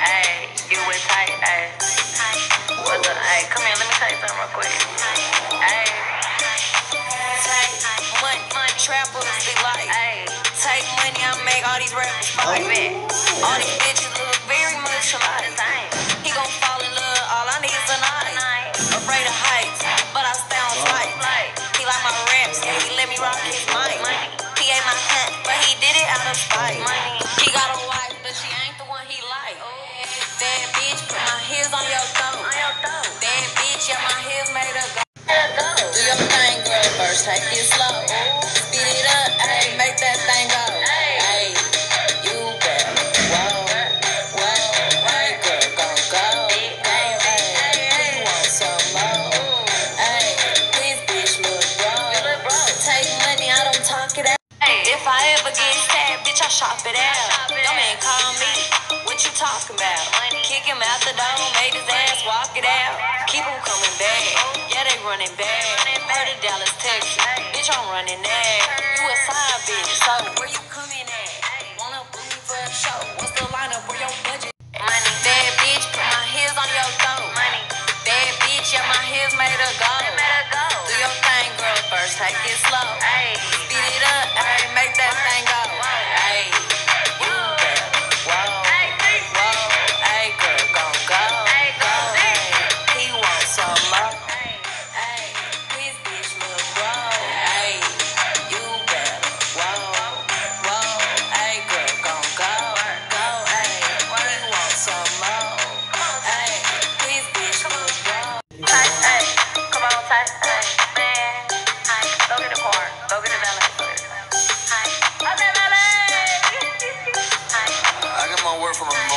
Hey, you with tight, Hey, What's up, Hey, Come here, let me tell you something real quick. Hey, Money, money, trappers, they like. Ayy. Take money, I make all these rappers fight. All these bitches look very much alike. Yeah, my heels made her go. Do your thing, girl, first take it slow. Speed it up, ayy, make that thing go. Ayy, you better whoa, whoa, right, girl, gon' go. Ayy, ayy, you want some more? Ayy, this bitch look broke. Take money, I don't talk it. If I ever get stabbed, bitch, I shop it out. Your man call me. What you talking about? Kick him out the door, running back. Heard of Dallas, Texas. Bitch, I'm running that. You a side bitch, so where you coming at? Wanna book me for a show? What's the lineup? Where your budget? Money. Bad bitch, put my heels on your throat. Money. Bad bitch, yeah, my heels made her go. Let her go. Do your thing, girl, first take slow. from a